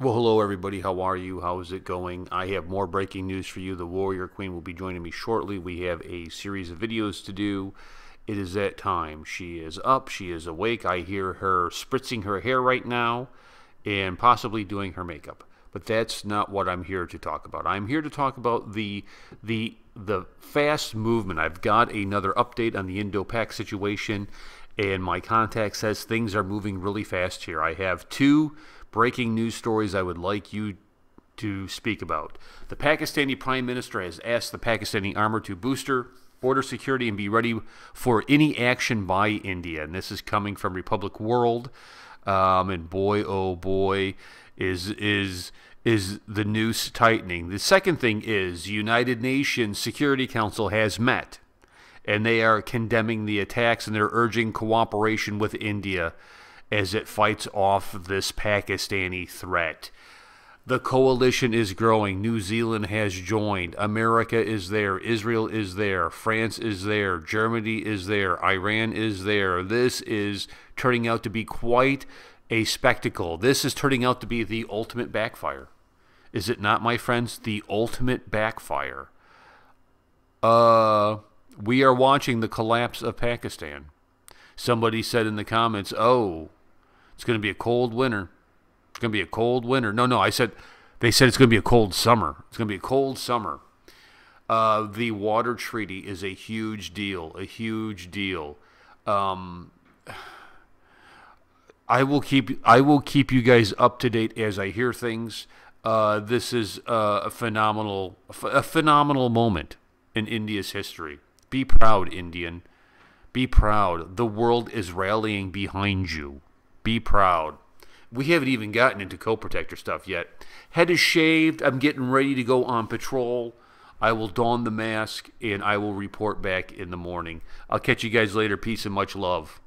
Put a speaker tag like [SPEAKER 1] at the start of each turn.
[SPEAKER 1] Well, hello, everybody. How are you? How is it going? I have more breaking news for you. The Warrior Queen will be joining me shortly. We have a series of videos to do. It is that time. She is up. She is awake. I hear her spritzing her hair right now and possibly doing her makeup. But that's not what I'm here to talk about. I'm here to talk about the the the fast movement. I've got another update on the Indo-Pak situation, and my contact says things are moving really fast here. I have two breaking news stories I would like you to speak about. The Pakistani Prime Minister has asked the Pakistani armor to booster border security and be ready for any action by India. And this is coming from Republic World. Um, and boy, oh boy, is is is the noose tightening. The second thing is United Nations Security Council has met, and they are condemning the attacks and they're urging cooperation with India as it fights off this Pakistani threat. The coalition is growing. New Zealand has joined. America is there. Israel is there. France is there. Germany is there. Iran is there. This is turning out to be quite a spectacle. This is turning out to be the ultimate backfire. Is it not, my friends? The ultimate backfire. Uh, we are watching the collapse of Pakistan. Somebody said in the comments, oh, it's going to be a cold winter. It's going to be a cold winter. No, no, I said, they said it's going to be a cold summer. It's going to be a cold summer. Uh, the water treaty is a huge deal, a huge deal. Um, I will keep I will keep you guys up to date as I hear things. Uh, this is uh, a phenomenal a phenomenal moment in India's history. Be proud, Indian. Be proud. The world is rallying behind you. Be proud. We haven't even gotten into co-protector stuff yet. Head is shaved. I'm getting ready to go on patrol. I will don the mask and I will report back in the morning. I'll catch you guys later. Peace and much love.